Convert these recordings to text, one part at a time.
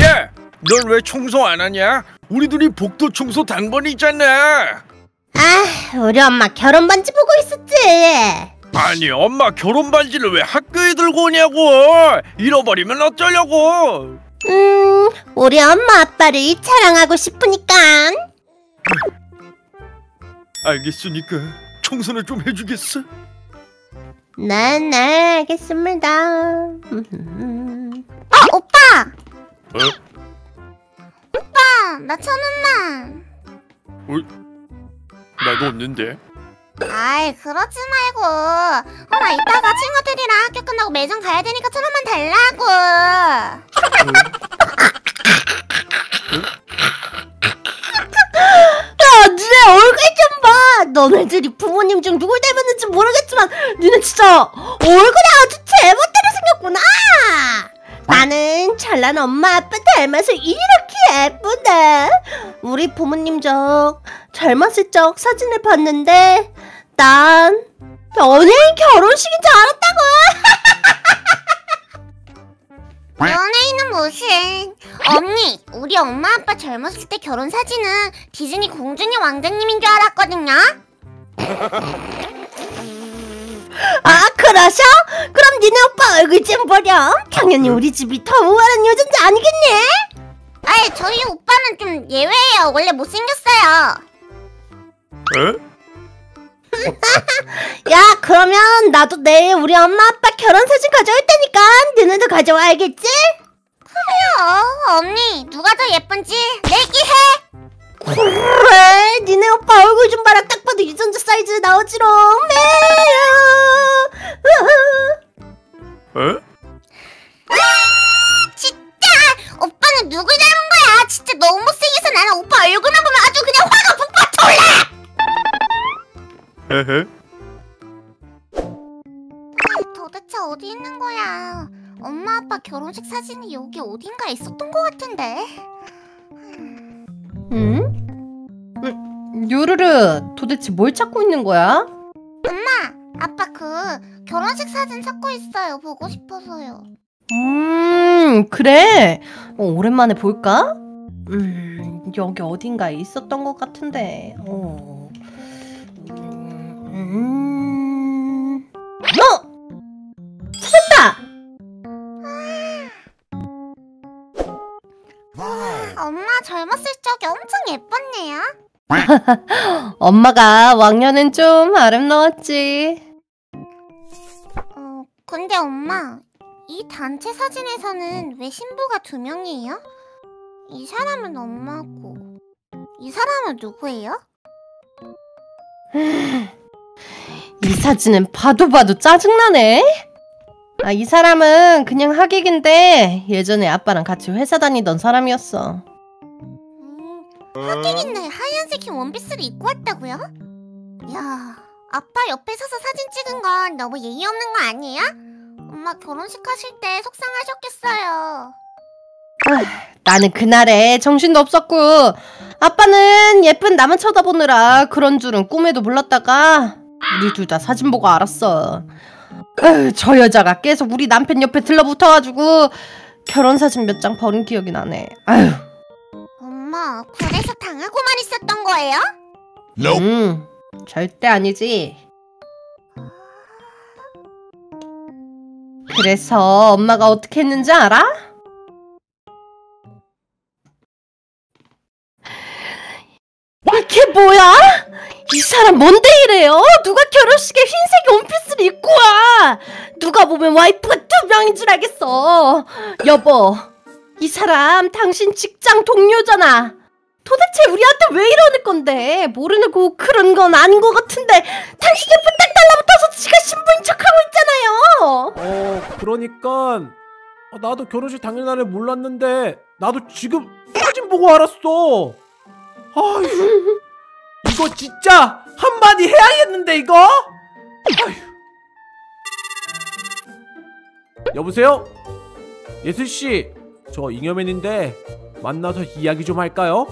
야, 넌 왜 청소 안 하냐? 우리 둘이 복도 청소 당번이잖아. 아, 우리 엄마 결혼 반지 보고 있었지. 아니, 엄마 결혼 반지를 왜 학교에 들고 오냐고? 잃어버리면 어쩌려고? 음, 우리 엄마 아빠를 자랑하고 싶으니까. 알겠으니까 청소는 좀 해주겠어? 네, 네, 알겠습니다. 어, 오빠! 어? 오빠, 나 천 원만. 나도 없는데. 아이, 그러지 말고. 어, 나 이따가 친구들이랑 학교 끝나고 매점 가야 되니까 천 원만 달라고. 야, 니네 얼굴 좀 봐. 너네들이 부모님 중 누굴 닮았는지 모르겠지만 니네 진짜 얼굴이 아주 생겼구나. 잘난 엄마 아빠 닮아서 이렇게 예쁜데 우리 부모님 적 젊었을 적 사진을 봤는데 난 연예인 결혼식인 줄 알았다고. 연예인은 무슨? 언니, 우리 엄마 아빠 젊었을 때 결혼 사진은 디즈니 공주님 왕자님인 줄 알았거든요. 아, 그러셔? 그럼 니네 오빠 얼굴 좀 보렴. 당연히 우리 집이 더 우아한 여잔지 아니겠니? 아이, 저희 오빠는 좀 예외예요. 원래 못생겼어요. 에? 야, 그러면 나도 내일 우리 엄마 아빠 결혼 사진 가져올 테니까 너네도 가져와 알겠지? 그래요. 언니, 누가 더 예쁜지 내기해. 그래, 니네 오빠 얼굴 좀 봐라. 딱 봐도 유전자 사이즈 나오지롱. 매우. 에? 진짜 오빠는 누굴 닮은 거야? 진짜 너무 못생겨서 나는 오빠 얼굴만 보면 아주 그냥 화가 폭발 올라. 에헤. 도대체 어디 있는 거야? 엄마 아빠 결혼식 사진이 여기 어딘가에 있었던 것 같은데. 응? 음, 요르르 도대체 뭘 찾고 있는 거야? 엄마, 아빠 그 결혼식 사진 찾고 있어요. 보고 싶어서요. 음 그래 어, 오랜만에 볼까? 음 여기 어딘가에 있었던 것 같은데 어. 음, 엄마가 왕년엔 좀 아름다웠지 어, 근데 엄마, 이 단체 사진에서는 왜 신부가 두 명이에요? 이 사람은 엄마고, 이 사람은 누구예요? 이 사진은 봐도 봐도 짜증나네. 아, 이 사람은 그냥 하객인데 예전에 아빠랑 같이 회사 다니던 사람이었어. 음, 하긴 있네. 하얀색 흰 원피스를 입고 왔다고요? 야, 아빠 옆에 서서 사진 찍은 건 너무 예의 없는 거 아니에요? 엄마 결혼식 하실 때 속상하셨겠어요. 나는 그날에 정신도 없었고 아빠는 예쁜 나만 쳐다보느라 그런 줄은 꿈에도 몰랐다가 우리 둘 다 사진 보고 알았어. 에휴, 저 여자가 계속 우리 남편 옆에 들러붙어가지고 결혼 사진 몇 장 버린 기억이 나네. 아휴. 엄마, 그래서 당하고만 있었던 거예요? 음, 절대 아니지. 그래서 엄마가 어떻게 했는지 알아? 이게 뭐야? 이 사람 뭔데 이래요? 누가 결혼식에 흰색 원피스를 입고 와? 누가 보면 와이프가 두 명인 줄 알겠어. 여보, 이 사람 당신 직장 동료잖아. 도대체 우리한테 왜 이러는 건데? 모르는 고 그런 건 아닌 것 같은데 당신 옆에 딱 달라붙어서 지가 신부인 척하고 있잖아요. 어, 그러니까 나도 결혼식 당일날에 몰랐는데 나도 지금 사진 보고 알았어. 아휴, 이거 진짜 한마디 해야겠는데 이거? 아휴. 여보세요? 예슬 씨, 저 잉여맨인데 만나서 이야기 좀 할까요?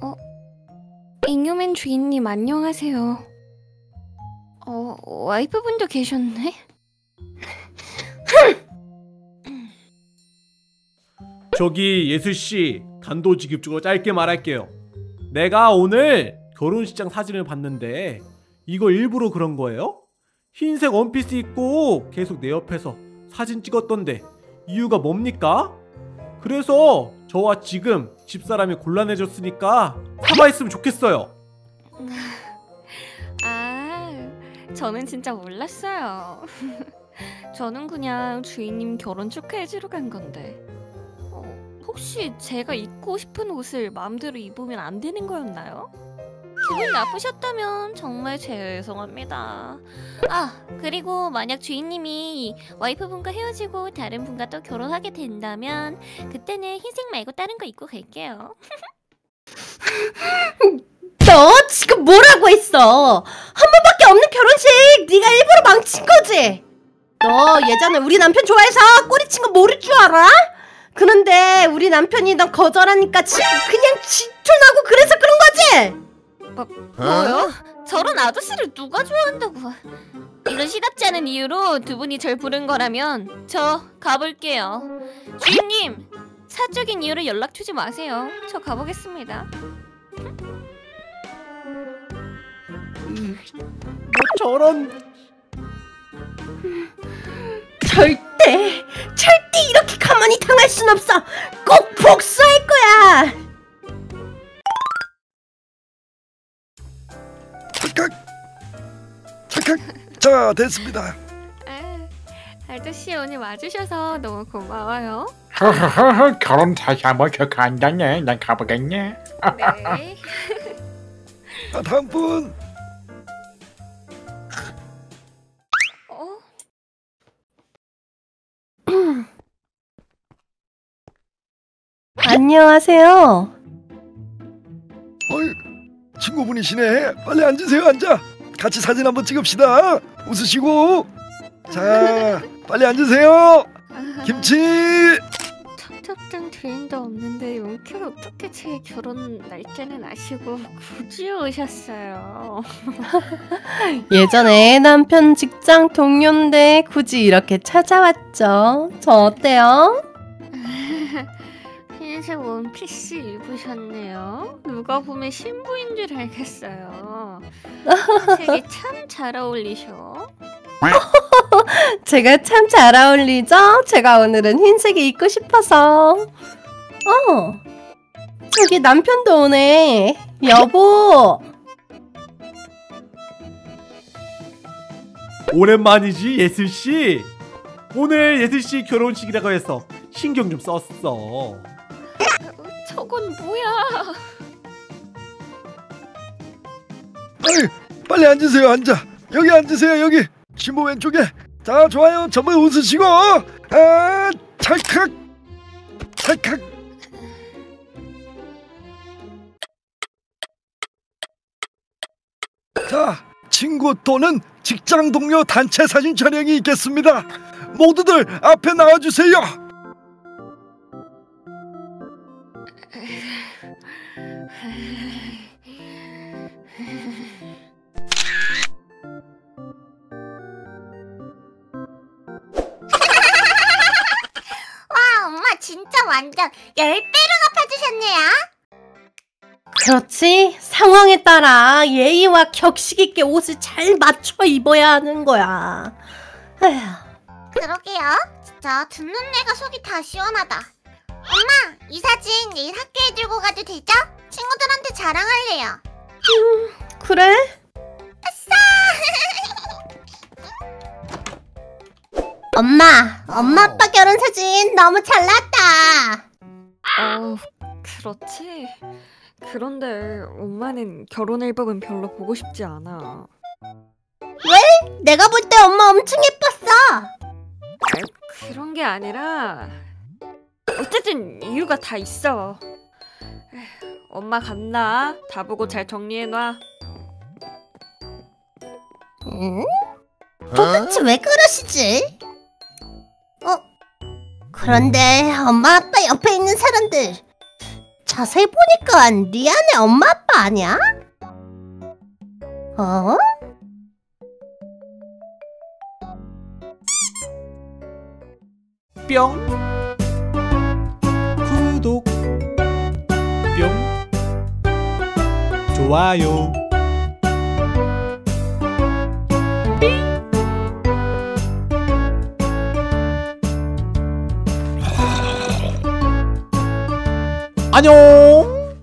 어? 잉여맨 주인님 안녕하세요. 어, 와이프분도 계셨네? 저기 예슬 씨 단도직입적으로 짧게 말할게요. 내가 오늘 결혼식장 사진을 봤는데 이거 일부러 그런 거예요? 흰색 원피스 입고 계속 내 옆에서 사진 찍었던데 이유가 뭡니까? 그래서 저와 지금 집사람이 곤란해졌으니까 사과했으면 좋겠어요. 아, 저는 진짜 몰랐어요. 저는 그냥 주인님 결혼 축하해주러 간 건데. 어, 혹시 제가 입고 싶은 옷을 마음대로 입으면 안 되는 거였나요? 기분 나쁘셨다면 정말 죄송합니다. 아, 그리고 만약 주인님이 와이프분과 헤어지고 다른 분과 또 결혼하게 된다면 그때는 흰색 말고 다른 거 입고 갈게요. 너 지금 뭐라고 했어? 한 번밖에 없는 결혼식 네가 일부러 망친 거지? 너 예전에 우리 남편 좋아해서 꼬리친 거 모를 줄 알아? 그런데 우리 남편이 너 거절하니까 지금 그냥 질투나고 그래서 그런 거지? 뭐요? 저런 아저씨를 누가 좋아한다고? 이런 시답지 않은 이유로 두 분이 절 부른 거라면 저 가볼게요. 주인님, 사적인 이유로 연락 주지 마세요. 저 가보겠습니다. 뭐 저런 절대 절대 이렇게 가만히 당할 순 없어 꼭 복수할 거야 자 됐습니다. 아, 아저씨 오늘 와주셔서 너무 고마워요. 허허허 결혼 다시 한번 축하한다네. 난 가보겠네. 네. 아, 다음 분. 어? 안녕하세요. 어이 친구분이시네. 빨리 앉으세요 앉아 같이 사진 한번 찍읍시다. 웃으시고. 자 빨리 앉으세요. 김치! 청첩장 드림도 없는데 용케 어떻게 제 결혼 날짜는 아시고 굳이 오셨어요? 예전에 남편 직장 동료인데 굳이 이렇게 찾아왔죠. 저 어때요? 흰색 원피스 입으셨네요. 누가 보면 신부인 줄 알겠어요. 색이 참 잘 어울리셔. 제가 참 잘 어울리죠? 제가 오늘은 흰색이 입고 싶어서 어 저기 남편도 오네 여보 오랜만이지 예슬 씨. 오늘 예슬 씨 결혼식이라고 해서 신경 좀 썼어. 저건 뭐야? 어이 빨리 앉으세요 앉아. 여기 앉으세요 여기. 신부 왼쪽에. 자 좋아요. 전부 웃으시고. 아 찰칵. 찰칵. 자 친구 또는 직장 동료 단체 사진 촬영이 있겠습니다. 모두들 앞에 나와주세요 진짜 완전 열 배로 갚아주셨네요. 그렇지 상황에 따라 예의와 격식 있게 옷을 잘 맞춰 입어야 하는 거야 에휴 그러게요. 진짜 듣는 내가 속이 다 시원하다. 엄마 이 사진 내일 학교에 들고 가도 되죠? 친구들한테 자랑할래요. 그래? 엄마, 엄마 아빠 결혼 사진 너무 잘 나왔다. 어, 그렇지. 그런데 엄마는 결혼 앨범은 별로 보고 싶지 않아. 내가 볼 때 엄마 엄청 예뻤어. 아, 그런 게 아니라 어쨌든 이유가 다 있어. 엄마 간다. 다 보고 잘 정리해놔. 응? 도대체 왜 그러시지? 그런데 엄마 아빠 옆에 있는 사람들 자세히 보니까 리안의 엄마 아빠 아니야? 어? 뿅 구독 뿅 좋아요 안녕